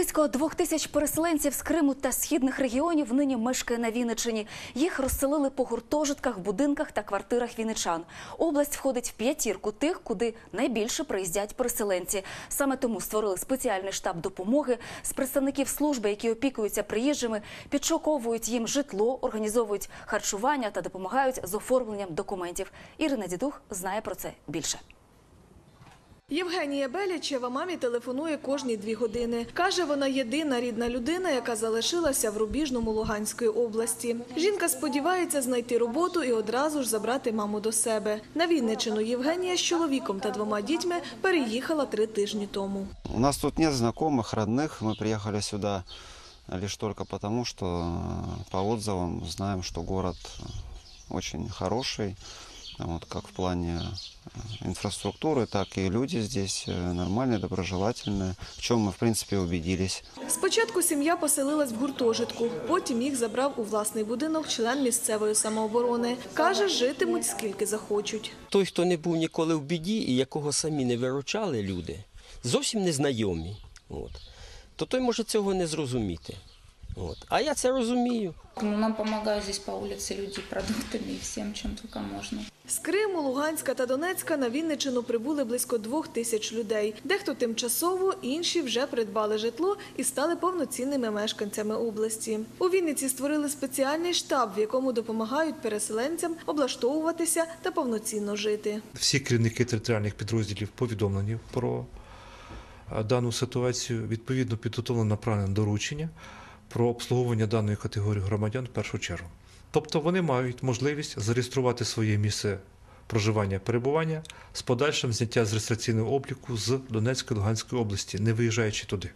Близько двох тисяч переселенців з Криму та східних регіонів нині мешкає на Вінниччині. Їх розселили по гуртожитках, будинках та квартирах вінничан. Область входить в п'ятірку тих, куди найбільше приїздять переселенці. Саме тому створили спеціальний штаб допомоги з представників служби, які опікуються приїжджими, підшуковують їм житло, організовують харчування та допомагають з оформленням документів. Ірина Дідух знає про це більше. Євгенія Белячева мамі телефонує кожні дві години. Каже, вона єдина рідна людина, яка залишилася в Рубіжному Луганської області. Жінка сподівається знайти роботу і одразу ж забрати маму до себе. На Вінниччину Євгенія з чоловіком та двома дітьми переїхала три тижні тому. У нас тут нет знакомых, родных. Мы приехали сюда лишь только потому, что э, по отзывам знаем, что город э, очень хороший, вот, как в плане э, инфраструктуры, так и люди здесь э, нормальные, доброжелательные, в чем мы, в принципе, убедились. Спочатку сім'я поселилась в гуртожитку, потім їх забрав у власний будинок член місцевої самооборони. Каже, житимуть скільки захочуть. той, хто не був ніколи в біді і якого самі не виручали люди, зовсім незнайомі, от, то той може цього не зрозуміти. От. А я це розумію. Ну, нам помогают здесь по улице люди продуктами и всем, чем только можно. З Криму, Луганська та Донецька на Вінниччину прибули близько двох тисяч людей. Дехто тимчасово, інші вже придбали житло і стали повноцінними мешканцями області. У Вінниці створили спеціальний штаб, в якому допомагають переселенцям облаштовуватися та повноцінно жити. Всі керівники територіальних підрозділів повідомлені про е, дану ситуацію. Відповідно, підготовлено направлене доручення про обслуговування даної категорії громадян в першу чергу. Тобто вони мають можливість зареєструвати своє місце проживання перебування з подальшим зняття з реєстраційного обліку з Донецької Луганської області, не виїжджаючи туди.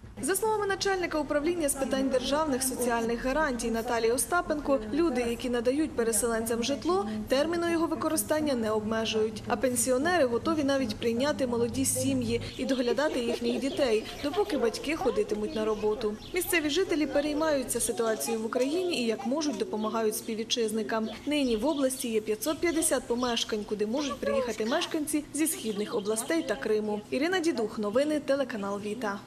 Начальника управління з питань державних соціальних гарантій Наталії Остапенко, люди, які надають переселенцям житло, терміну його використання не обмежують. А пенсіонери готові навіть прийняти молоді сім'ї і доглядати їхніх дітей, допоки батьки ходитимуть на роботу. Місцеві жителі переймаються ситуацією в Україні і як можуть допомагають співвітчизникам. Нині в області є 550 помешкань, куди можуть приїхати мешканці зі східних областей та Криму. Ірина Дідух, новини телеканал Віта.